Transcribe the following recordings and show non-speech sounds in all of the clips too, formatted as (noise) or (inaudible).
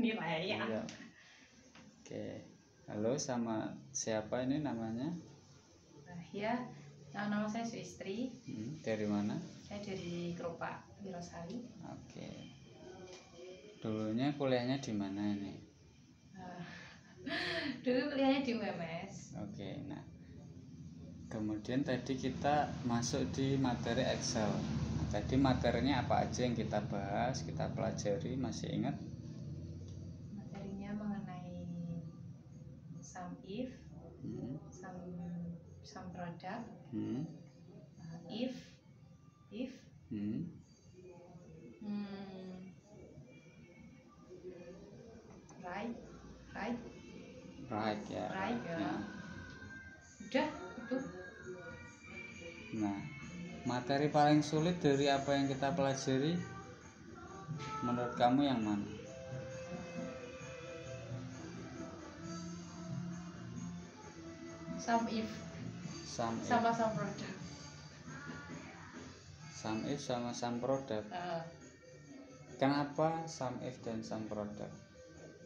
penilaian Iya. Oke. Halo, sama siapa ini namanya? Ya nah, nama saya Suistri Hmm, dari mana? saya dari Keropak Wirosari Oke. Dulunya kuliahnya di mana ini? Nah, (laughs) dulu kuliahnya di UMS Oke, nah. Kemudian tadi kita masuk di materi Excel. Nah, tadi materinya apa aja yang kita bahas, kita pelajari, masih ingat? Sum if Hmm. sum sum product Hmm. uh, if if Hmm. hmm, right right Right ya. Right, ya. Nah. udah itu Nah, materi paling sulit dari apa yang kita pelajari menurut kamu yang mana? Sum if. If, sama sum product. Sum if sama sum product. Uh, Kenapa sum if dan sum product?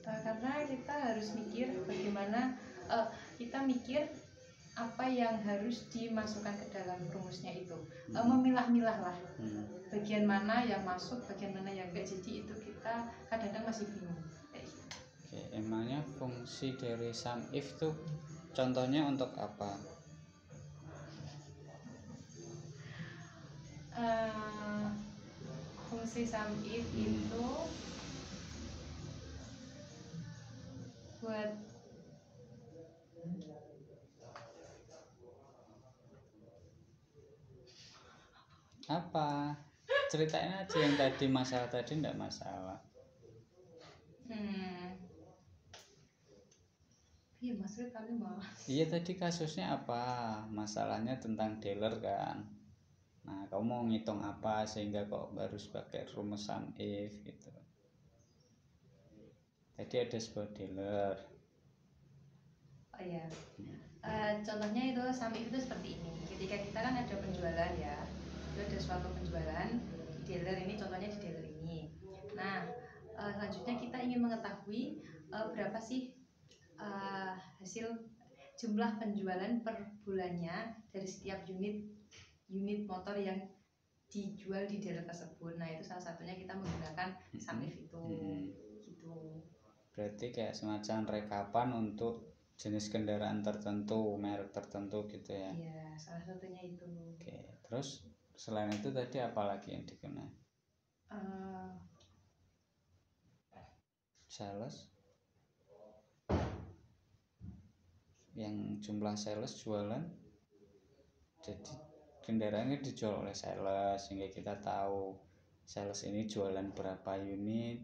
uh, karena kita harus mikir bagaimana uh, kita mikir apa yang harus dimasukkan ke dalam rumusnya itu. Uh, memilah-milah lah. Hmm. bagian mana yang masuk bagian mana yang enggak. Jadi itu kita kadang-kadang masih bingung. Gitu. Oke, emangnya fungsi dari sum if tuh contohnya untuk apa? Eh, fungsi Hmm. itu buat Apa? Ceritain aja yang tadi masalah tadi enggak masalah. hmm iya mas mah Iya tadi kasusnya apa? Masalahnya tentang dealer kan. Nah, kamu mau ngitung apa sehingga kok harus pakai rumus sum if gitu. Tadi ada sebuah dealer. oh iya Eh, contohnya itu if itu seperti ini ketika kita kan ada penjualan ya itu ada suatu penjualan di dealer ini contohnya di dealer ini nah eh, selanjutnya kita ingin mengetahui eh, berapa sih eh, hasil jumlah penjualan per bulannya dari setiap unit unit motor yang dijual di dealer tersebut nah itu salah satunya kita menggunakan sum if itu Hmm. gitu Berarti kayak semacam rekapan untuk jenis kendaraan tertentu, merek tertentu gitu ya. iya salah satunya itu Oke, terus selain itu tadi apa lagi yang digunakan? Eh, Sales? Yang jumlah sales jualan? Jadi kendaraannya dijual oleh sales sehingga kita tahu sales ini jualan berapa unit,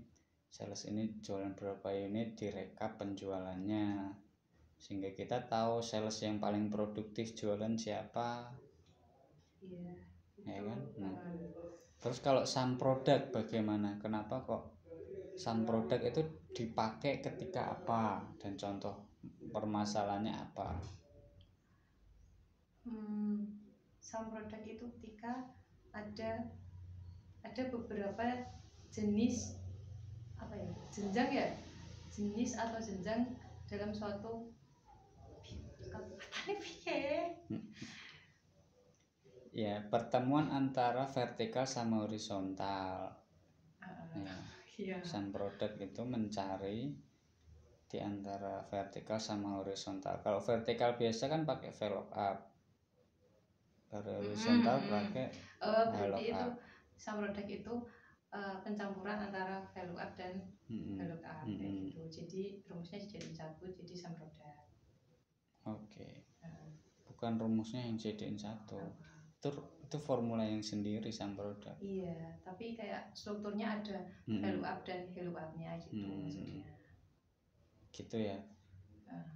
sales ini jualan berapa unit direkap penjualannya. Sehingga kita tahu sales yang paling produktif jualan siapa. Iya ya itu, kan? Nah, terus kalau sum produk bagaimana? Kenapa kok sum produk itu dipakai ketika apa? Dan contoh permasalahannya apa? Hmm, sum produk itu ketika ada ada beberapa jenis apa ya jenjang ya? Jenis atau jenjang dalam suatu ya pertemuan antara vertikal sama horizontal. Ah, ya iya. produk itu mencari di antara vertikal sama horizontal kalau vertikal biasa kan pakai velog up kalau horizontal mm, mm. pakai Eh, Hello, berarti itu Kak. sum produk itu eh, pencampuran antara value up dan Mm-mm. value up kayak Mm-mm. gitu jadi rumusnya dijadiin satu jadi sum produk oke Nah, bukan rumusnya yang jadiin satu itu itu formula yang sendiri sum produk iya tapi kayak strukturnya ada Mm-mm. value up dan value up-nya gitu Hmm. maksudnya gitu ya Ah.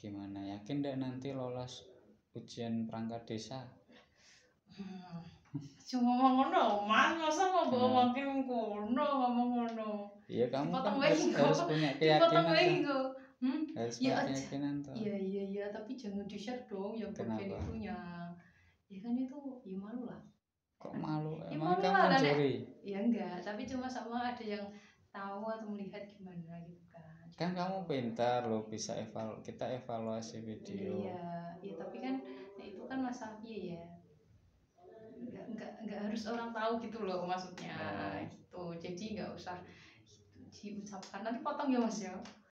gimana yakin deh nanti lolos ujian perangkat desa Hmm. Cuma ngomong ngono, Mas, masa mau bawa Hmm. makin ngono, ngomong ngono. iya kamu kan harus, harus punya (laughs) keyakinan gitu. Hmm? harus Ya, punya keyakinan tuh Iya, iya, iya, tapi jangan di-share dong yang bagian itunya. Ya kan itu, ya malu lah. kok malu Ya, emang malu kamu lah, mencuri Ya enggak, tapi cuma sama ada yang tahu atau melihat gimana gitu kan kamu pintar loh bisa evalu kita evaluasi video. Iya iya tapi kan itu kan masalah iya ya. Nggak nggak nggak harus orang tahu gitu loh maksudnya. Oh. gitu jadi nggak usah gitu, diucapkan. Nanti potong ya mas ya